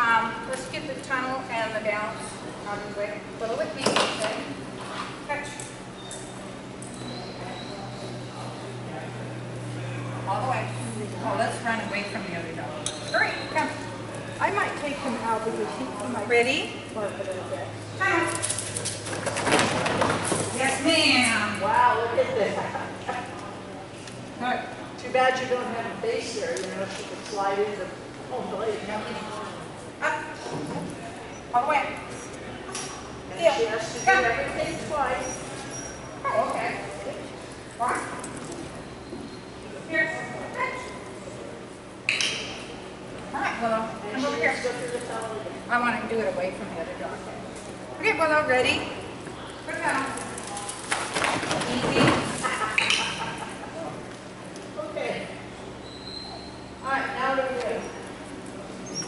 Um, let's get the tunnel and the balance out of the way. Put with me, okay? Catch. All the way. Oh, let's run away from the other dog. Hurry, come. I might take him out because he, he might Ready? bark a little bit. Tunnel. Yes, ma'am. Wow, look at this. Good. Too bad you don't have a base there, you know, she could slide into, oh, blade. All the way. And she has to do everything twice. Okay. Walk. Here. All right, Willow, come over here. has to go through the tunnel again. I want to do it away from the other dog. Okay, Willow, ready? Put it down. Easy. Okay. All right, now to you.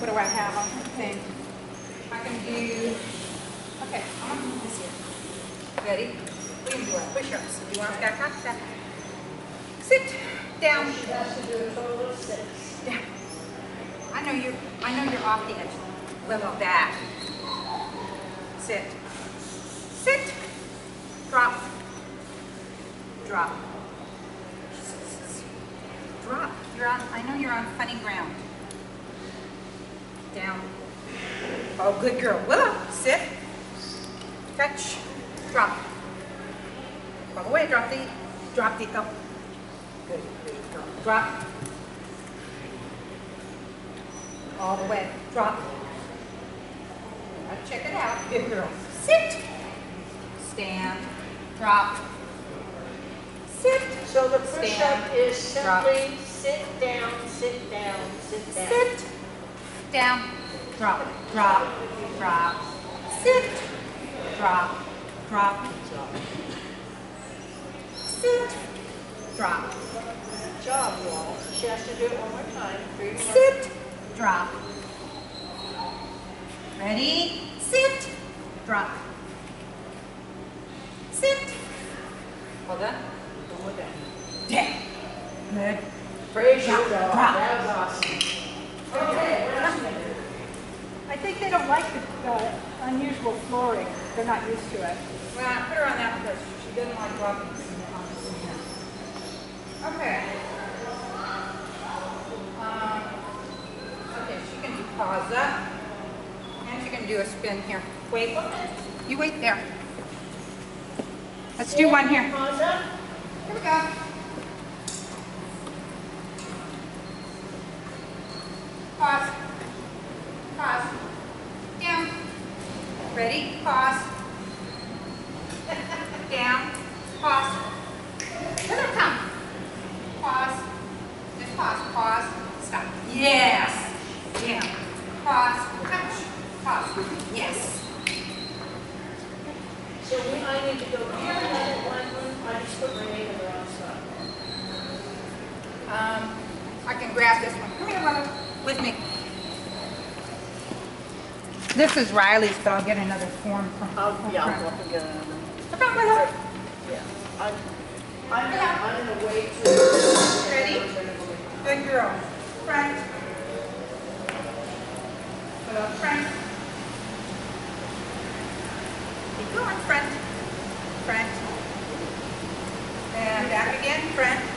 What do I have on the thing? I can do, okay, gonna do this here. Ready? We can do our push-ups. You want to back up. Sit down. Yeah. I know you're, I know you're off the edge. Level back. Sit. Sit. Drop. Drop. Drop. You're on, I know you're on funny ground. Down. Oh, good girl. Willow, sit. Catch. Drop. All the way, drop the, drop the, oh. Good. Drop. All the way. Drop. Now check it out. Good girl. Sit. Stand. Drop. Sit. So the push-up Stand. is Drop. sit down, sit down, sit down. Sit. Down. Drop. Drop. Drop. Sit. Drop. Drop. Sit. Drop. Good job, Walt. She has to do it one more time. Three more. Sit. Drop. Ready? Sit. Drop. Sit. Hold on. One more down. Down. Good. Praise you, Drop, drop. That was awesome. Okay, what else we do? I think they don't like the uh, unusual flooring. They're not used to it. Well, I put her on that because she doesn't like walking on the cement. Okay. Um, okay, she can do paws up. And she can do a spin here. Wait. You wait there. Let's do one here. Paws up. Here we go. Pause. Pause. Down. Ready? Pause. Down. Pause. Let her come. Pause. Just pause. Pause. Stop. Yes. Down. Pause. Touch. Pause. Yes. So we, I need to go here and then one, one, I just put my name in the wrong spot. Um, I can grab this one. Come here, Willow, with me. This is Riley's, but I'll get another form from oh, I'll, yeah, I'll go up and get another. Okay, yeah. I'm, I'm, I'm in the way to... Ready? Good girl. Frank. Put up Frank. Keep going, Frank. Frank. And back again, Frank.